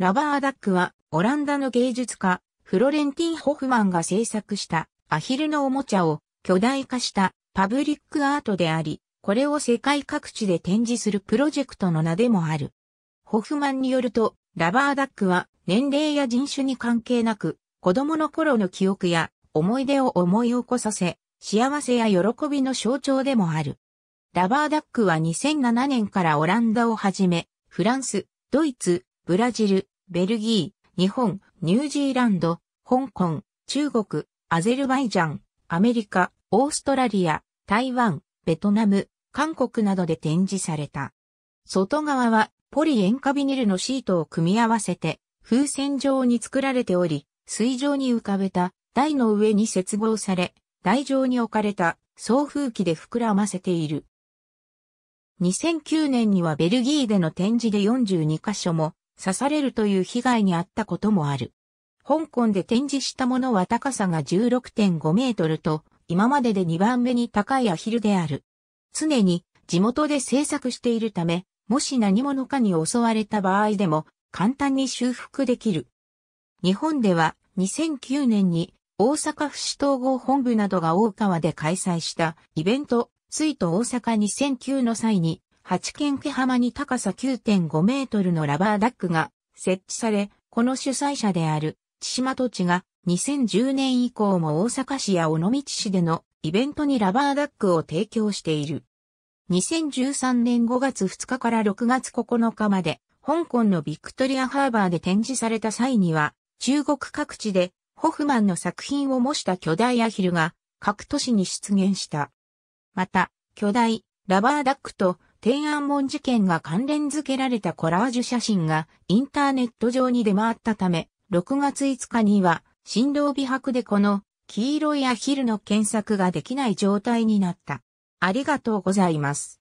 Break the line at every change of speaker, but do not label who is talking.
ラバーダックはオランダの芸術家フロレンティン・ホフマンが制作したアヒルのおもちゃを巨大化したパブリックアートであり、これを世界各地で展示するプロジェクトの名でもある。ホフマンによると、ラバーダックは年齢や人種に関係なく、子供の頃の記憶や思い出を思い起こさせ、幸せや喜びの象徴でもある。ラバーダックは2007年からオランダをはじめ、フランス、ドイツ、ブラジル、ベルギー、日本、ニュージーランド、香港、中国、アゼルバイジャン、アメリカ、オーストラリア、台湾、ベトナム、韓国などで展示された。外側はポリ塩化ビニルのシートを組み合わせて風船状に作られており、水上に浮かべた台の上に接合され、台上に置かれた送風機で膨らませている。2009年にはベルギーでの展示で42カ所も刺されるという被害にあったこともある。香港で展示したものは高さが16.5メートルと今までで2番目に高いアヒルである。常に地元で制作しているため、もし何者かに襲われた場合でも簡単に修復できる。日本では2009年に大阪府市統合本部などが大川で開催したイベントついと大阪2009の際に、八軒家浜に高さ9.5メートルのラバーダックが設置され、この主催者である千島土地が2010年以降も大阪市や尾道市でのイベントにラバーダックを提供している。2013年5月2日から6月9日まで、香港のビクトリアハーバーで展示された際には、中国各地でホフマンの作品を模した巨大アヒルが各都市に出現した。また、巨大、ラバーダックと天安門事件が関連付けられたコラージュ写真がインターネット上に出回ったため、6月5日には、新郎美白でこの黄色いアヒルの検索ができない状態になった。ありがとうございます。